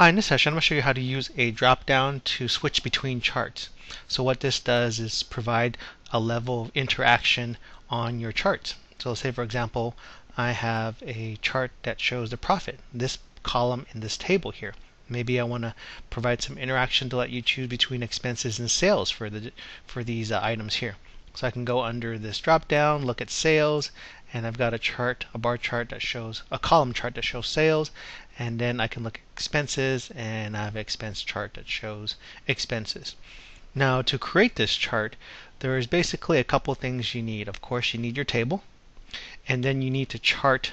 Hi, in this session I'm going to show you how to use a drop down to switch between charts. So what this does is provide a level of interaction on your charts. So let's say for example I have a chart that shows the profit, this column in this table here. Maybe I want to provide some interaction to let you choose between expenses and sales for the for these uh, items here. So I can go under this drop down, look at sales, and I've got a chart, a bar chart that shows a column chart that shows sales, and then I can look at expenses and I have an expense chart that shows expenses. Now to create this chart, there is basically a couple things you need. Of course, you need your table, and then you need to chart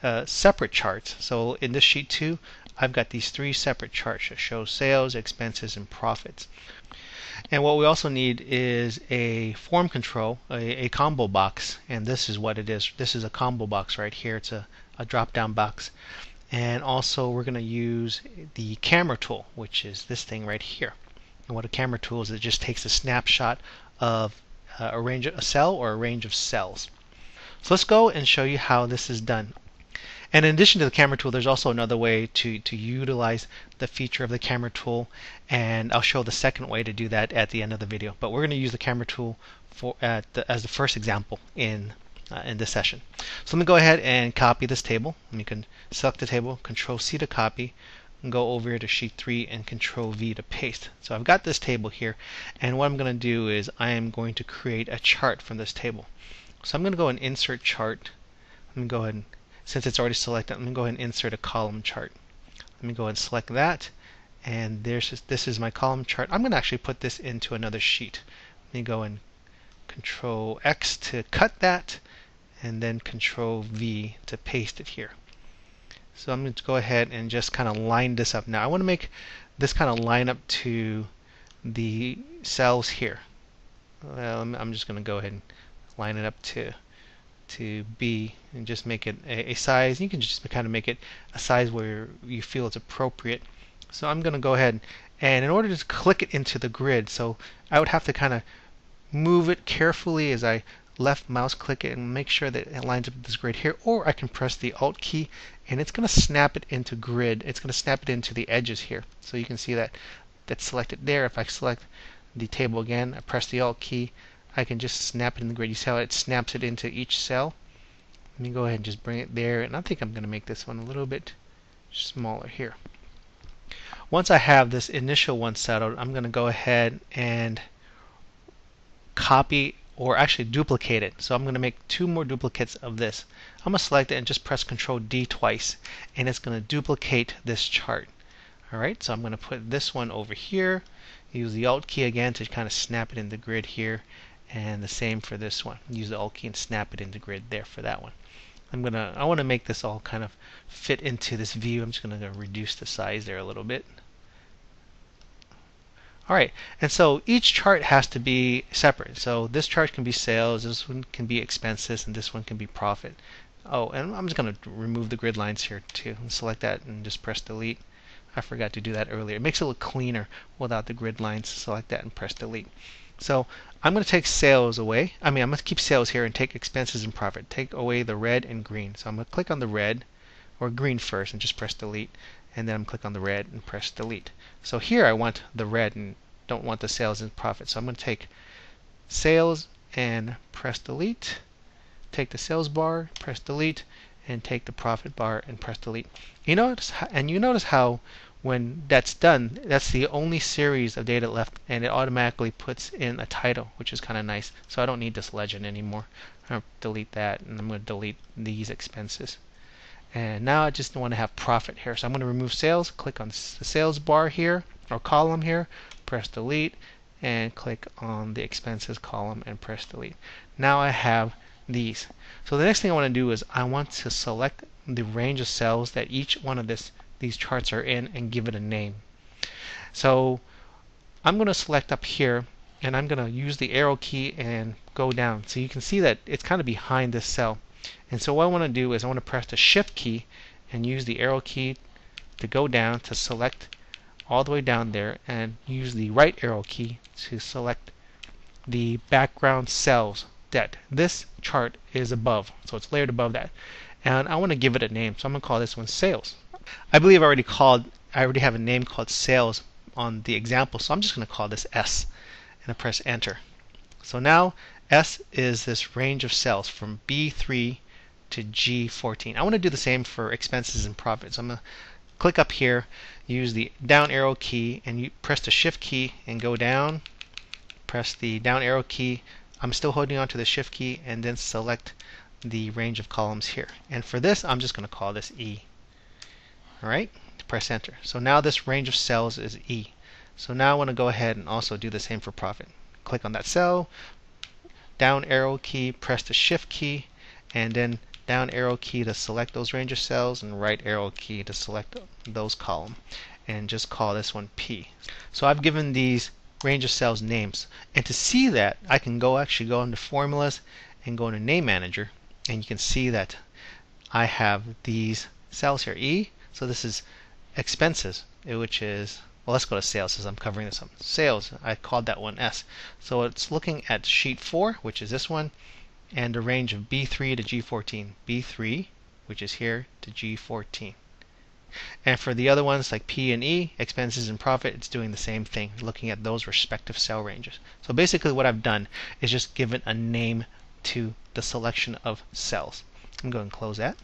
uh, separate charts. So in this sheet 2, I've got these three separate charts that show sales, expenses, and profits. And what we also need is a form control, a, a, combo box, and this is what it is. This is a combo box right here. It's a, a drop down box. And also we're going to use the camera tool, which is this thing right here. And what a camera tool is, it just takes a snapshot of uh, a range of a cell or a range of cells. So let's go and show you how this is done. And in addition to the camera tool, there's also another way to, to utilize the feature of the camera tool. And I'll show the second way to do that at the end of the video. But we're going to use the camera tool for the, as the first example in uh, in this session. So let me go ahead and copy this table. And you can select the table, Control C to copy, and go over to sheet 3 and Control V to paste. So I've got this table here, and what I'm going to do is I am going to create a chart from this table. So I'm going to go and insert chart. Let me go ahead and since it's already selected, let me go ahead and insert a column chart. Let me go ahead and select that. And there's this is my column chart. I'm going to actually put this into another sheet. Let me go and Control X to cut that, and then Control V to paste it here. So I'm going to go ahead and just kind of line this up. Now I want to make this kind of line up to the cells here. Well, I'm just going to go ahead and line it up to to B and just make it a, a, size. You can just kind of make it a size where you feel it's appropriate. So I'm going to go ahead and in order to click it into the grid, so I would have to kind of move it carefully as I left mouse click it and make sure that it lines up with this grid here or I can press the alt key and it's going to snap it into grid. It's going to snap it into the edges here. So you can see that that's selected there. If I select the table again, I press the alt key, I can just snap it in the grid. You see how it snaps it into each cell? Let me go ahead and just bring it there. And I think I'm going to make this one a little bit smaller here. Once I have this initial one settled, I'm going to go ahead and copy or actually duplicate it. So I'm going to make two more duplicates of this. I'm going to select it and just press Control D twice and it's going to duplicate this chart. Alright, so I'm going to put this one over here. Use the Alt key again to kind of snap it in the grid here and the same for this one. Use the Alt key and snap it into the grid there for that one. I'm gonna I want to make this all kind of fit into this view. I'm just gonna reduce the size there a little bit. Alright, and so each chart has to be separate. So this chart can be sales, this one can be expenses, and this one can be profit. Oh, and I'm just going to remove the grid lines here too. And select that and just press delete. I forgot to do that earlier. It makes it look cleaner without the grid lines. Select that and press delete. So I'm going to take sales away. I mean, I'm going to keep sales here and take expenses and profit. Take away the red and green. So I'm going to click on the red or green first and just press delete. And then I'm click on the red and press delete. So here I want the red and don't want the sales and profit. So I'm going to take sales and press delete. Take the sales bar, press delete, and take the profit bar and press delete. You notice, and you notice how when that's done, that's the only series of data left, and it automatically puts in a title, which is kind of nice. So I don't need this legend anymore. To delete that, and I'm going to delete these expenses. And now I just want to have profit here. So I'm going to remove sales, click on the sales bar here, or column here, press delete, and click on the expenses column and press delete. Now I have these. So the next thing I want to do is I want to select the range of cells that each one of this these charts are in and give it a name. So I'm going to select up here and I'm going to use the arrow key and go down. So you can see that it's kind of behind this cell. And so what I want to do is I want to press the shift key and use the arrow key to go down to select all the way down there and use the right arrow key to select the background cells that this chart is above. So it's layered above that. And I want to give it a name. So I'm going to call this one sales. I believe I already called I already have a name called sales on the example, so I'm just going to call this S and I press enter. So now S is this range of cells from B3 to G14. I want to do the same for expenses and profits. I'm going to click up here, use the down arrow key, and you press the shift key and go down. Press the down arrow key. I'm still holding on to the shift key and then select the range of columns here. And for this, I'm just going to call this E. Alright, press enter. So now this range of cells is E. So now I want to go ahead and also do the same for profit. Click on that cell, down arrow key, press the shift key, and then down arrow key to select those range of cells and right arrow key to select those column and just call this one P. So I've given these range of cells names and to see that I can go actually go into formulas and go into name manager and you can see that I have these cells here E so this is expenses which is well, let's go to sales since I'm covering this up. Sales, I called that one S. So it's looking at sheet 4, which is this one, and a range of B3 to G14. B3, which is here, to G14. And for the other ones like P and E, expenses and profit, it's doing the same thing, looking at those respective cell ranges. So basically what I've done is just given a name to the selection of cells. I'm going to close that.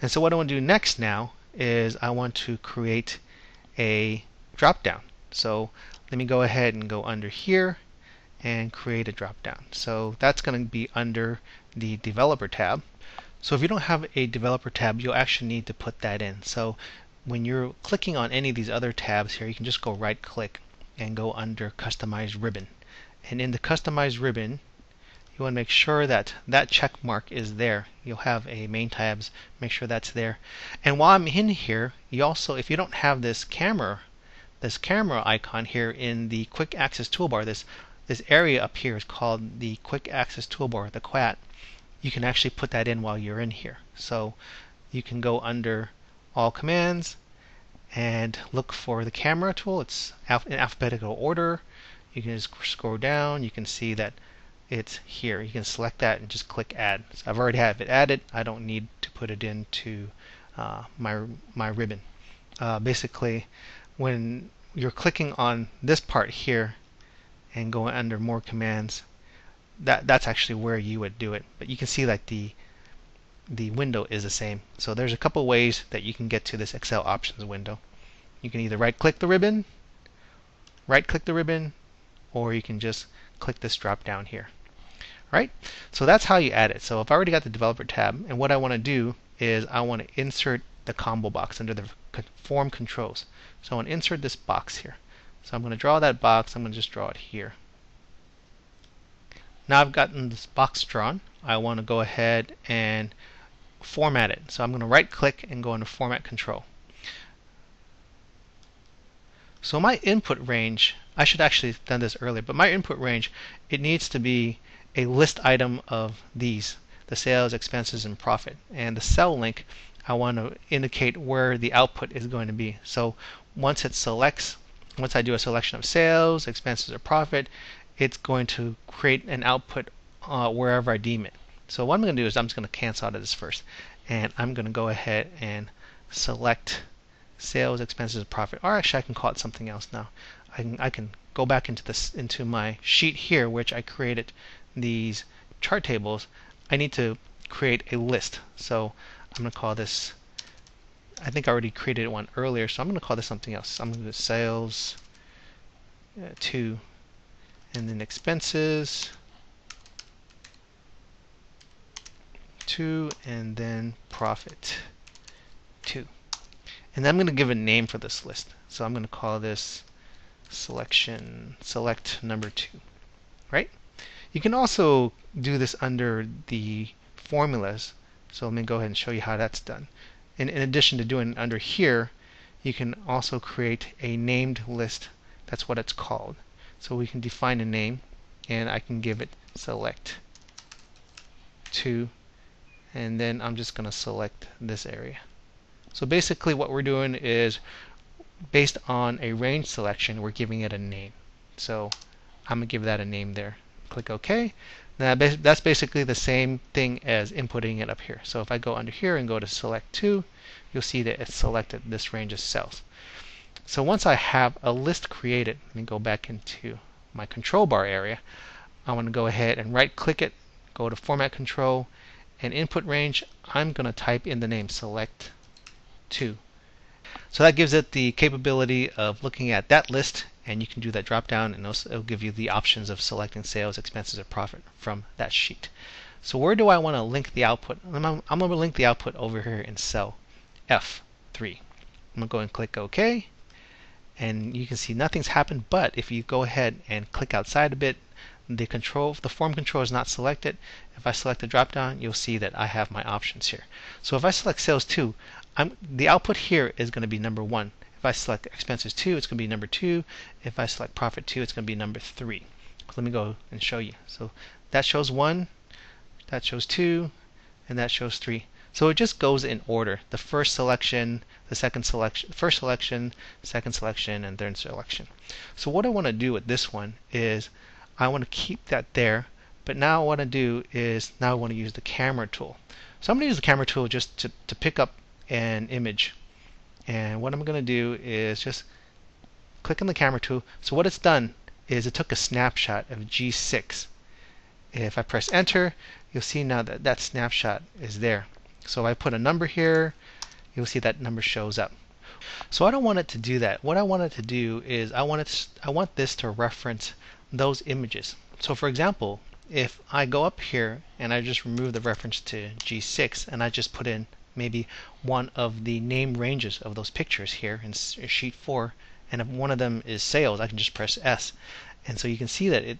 And so what I want to do next now is I want to create a drop down. So let me go ahead and go under here and create a drop down. So that's going to be under the developer tab. So if you don't have a developer tab, you'll actually need to put that in. So when you're clicking on any of these other tabs here, you can just go right click and go under customize ribbon. And in the customize ribbon, you want to make sure that that check mark is there. You'll have a main tabs, make sure that's there. And while I'm in here, you also, if you don't have this camera this camera icon here in the quick access toolbar, this this area up here is called the quick access toolbar, the QAT. You can actually put that in while you're in here. So you can go under all commands and look for the camera tool. It's in alphabetical order. You can just scroll down. You can see that it's here. You can select that and just click add. So I've already have it added. I don't need to put it into uh, my my ribbon. Uh, basically, when you're clicking on this part here and going under more commands, that that's actually where you would do it. But you can see that the the window is the same. So there's a couple ways that you can get to this Excel options window. You can either right click the ribbon, right click the ribbon, or you can just click this drop down here. Right? So that's how you add it. So if I've already got the developer tab and what I want to do is I want to insert the combo box under the form controls. So I want to insert this box here. So I'm going to draw that box. I'm going to just draw it here. Now I've gotten this box drawn. I want to go ahead and format it. So I'm going to right click and go into format control. So my input range, I should actually have done this earlier, but my input range, it needs to be a list item of these, the sales, expenses, and profit. And the cell link, I want to indicate where the output is going to be. So once it selects, once I do a selection of sales, expenses, or profit, it's going to create an output uh, wherever I deem it. So what I'm going to do is I'm just going to cancel out of this first. And I'm going to go ahead and select sales, expenses, profit. Or actually I can call it something else now. I can, I can go back into this into my sheet here, which I created these chart tables. I need to create a list. So I'm going to call this, I think I already created one earlier, so I'm going to call this something else. I'm going to do sales uh, 2, and then expenses 2, and then profit 2. And I'm going to give a name for this list. So I'm going to call this selection select number 2. Right? You can also do this under the formulas so let me go ahead and show you how that's done. In, in addition to doing under here, you can also create a named list. That's what it's called. So we can define a name, and I can give it select 2, and then I'm just going to select this area. So basically what we're doing is based on a range selection, we're giving it a name. So I'm going to give that a name there. Click OK. Now that's basically the same thing as inputting it up here. So if I go under here and go to select 2, you'll see that it's selected this range of cells. So once I have a list created, let me go back into my control bar area. I want to go ahead and right click it, go to format control, and input range, I'm going to type in the name select 2. So that gives it the capability of looking at that list and you can do that drop down and it'll give you the options of selecting sales, expenses, or profit from that sheet. So where do I want to link the output? I'm, I'm going to link the output over here in cell F3. I'm going to go and click OK and you can see nothing's happened but if you go ahead and click outside a bit the control the form control is not selected if I select the drop down you'll see that I have my options here so if I select sales 2 I'm, the output here is going to be number 1 if I select expenses 2 it's going to be number 2 if I select profit 2 it's going to be number 3 let me go and show you so that shows 1 that shows 2 and that shows 3 so it just goes in order. The first selection, the second selection, first selection, second selection, and third selection. So what I want to do with this one is I want to keep that there, but now what I want to do is now I want to use the camera tool. So I'm going to use the camera tool just to, to pick up an image. And what I'm going to do is just click on the camera tool. So what it's done is it took a snapshot of G6. If I press enter, you'll see now that that snapshot is there. So if I put a number here, you'll see that number shows up. So I don't want it to do that. What I want it to do is I want it I want this to reference those images. So for example, if I go up here and I just remove the reference to G6 and I just put in maybe one of the name ranges of those pictures here in sheet 4 and if one of them is sales I can just press S. And so you can see that it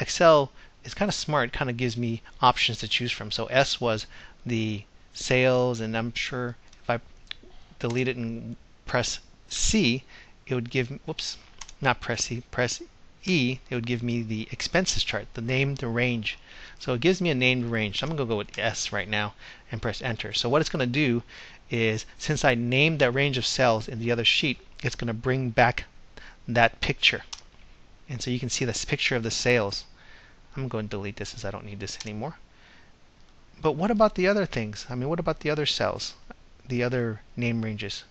Excel is kind of smart kind of gives me options to choose from. So S was the sales, and I'm sure if I delete it and press C, it would give me, whoops, not press C, press E, it would give me the expenses chart, the name, the range. So it gives me a named range. So I'm going to go with S right now and press enter. So what it's going to do is, since I named that range of cells in the other sheet, it's going to bring back that picture. And so you can see this picture of the sales. I'm going to delete this as I don't need this anymore. But what about the other things? I mean, what about the other cells, the other name ranges?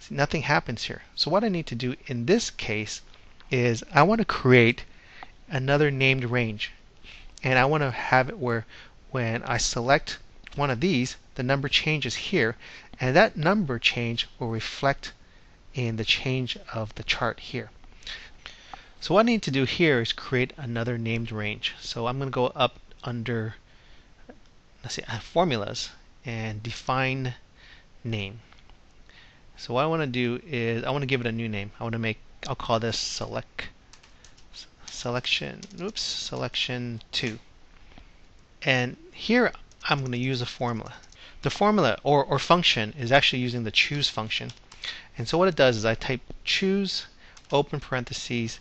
See, nothing happens here. So what I need to do in this case is I want to create another named range. And I want to have it where when I select one of these, the number changes here. And that number change will reflect in the change of the chart here. So what I need to do here is create another named range. So I'm going to go up under let's see, uh, formulas and define name. So what I want to do is I want to give it a new name. I want to make I'll call this select selection oops selection 2 and here I'm going to use a formula. The formula or, or function is actually using the choose function. And so what it does is I type choose open parentheses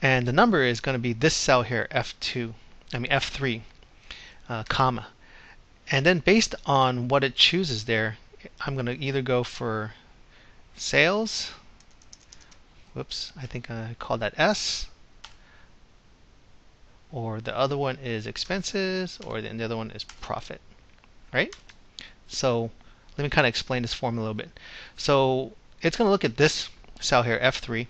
and the number is going to be this cell here F2 I mean F3 uh, comma. And then based on what it chooses there, I'm going to either go for sales. Whoops, I think I called that S. Or the other one is expenses, or the, the other one is profit. Right? So let me kind of explain this form a little bit. So it's going to look at this cell here, F3,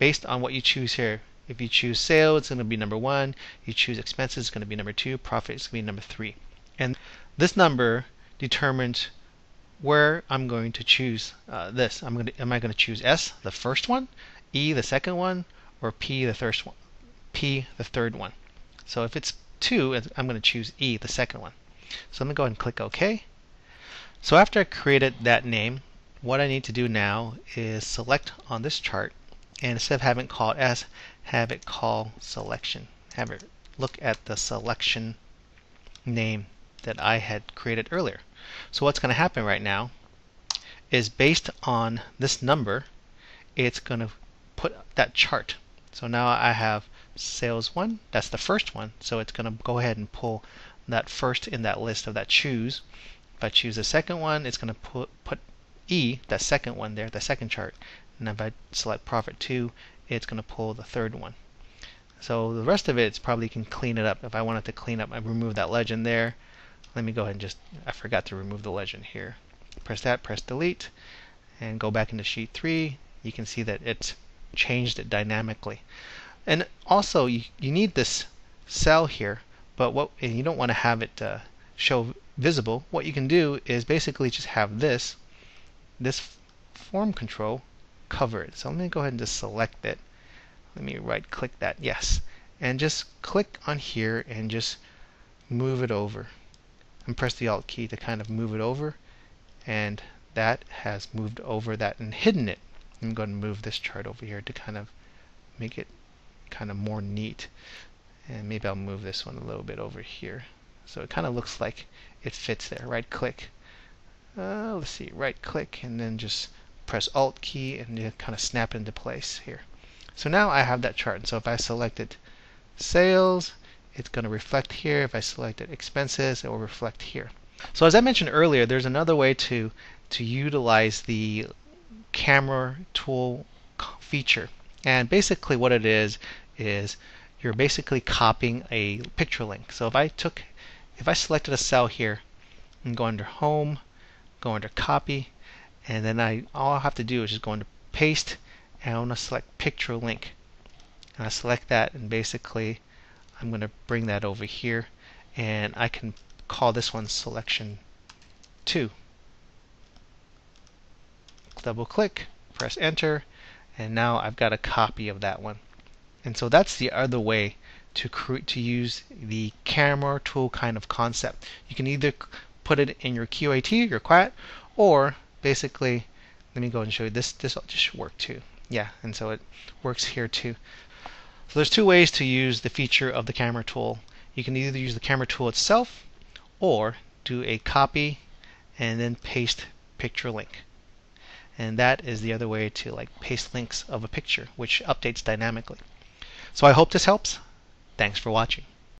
based on what you choose here. If you choose sales, it's going to be number one. You choose expenses, it's going to be number two. Profit is going to be number three. And this number determines where I'm going to choose uh, this. I'm going to, am I going to choose S, the first one, E, the second one, or P, the first one, P, the third one. So if it's 2, I'm going to choose E, the second one. So I'm going to go ahead and click OK. So after I created that name, what I need to do now is select on this chart, and instead of having it called S, have it call selection. Have it look at the selection name that I had created earlier. So what's going to happen right now is based on this number, it's going to put that chart. So now I have sales one, that's the first one, so it's going to go ahead and pull that first in that list of that choose. If I choose the second one, it's going to put, put E, that second one there, the second chart. And if I select profit 2, it's going to pull the third one. So the rest of it, it's probably can clean it up. If I wanted to clean up, I remove that legend there. Let me go ahead and just, I forgot to remove the legend here. Press that, press delete, and go back into sheet 3, you can see that it's changed it dynamically. And also, you, you need this cell here, but what and you don't want to have it uh, show visible. What you can do is basically just have this, this form control cover it. So let me go ahead and just select it. Let me right click that, yes. And just click on here and just move it over. And press the Alt key to kind of move it over. And that has moved over that and hidden it. I'm going to move this chart over here to kind of make it kind of more neat. And maybe I'll move this one a little bit over here. So it kind of looks like it fits there. Right click. Uh, let's see, right click and then just press Alt key and you kind of snap into place here. So now I have that chart. So if I selected sales, it's going to reflect here. If I selected expenses, it will reflect here. So as I mentioned earlier, there's another way to to utilize the camera tool feature. And basically what it is is you're basically copying a picture link. So if I took if I selected a cell here and go under home, go under copy, and then I all I have to do is just go into paste and I want to select picture link and I select that and basically I'm going to bring that over here and I can call this one selection 2 double click press enter and now I've got a copy of that one and so that's the other way to to use the camera tool kind of concept you can either put it in your QAT your QAT or basically, let me go and show you this. This just work too. Yeah, and so it works here too. So there's two ways to use the feature of the camera tool. You can either use the camera tool itself or do a copy and then paste picture link. And that is the other way to like paste links of a picture, which updates dynamically. So I hope this helps. Thanks for watching.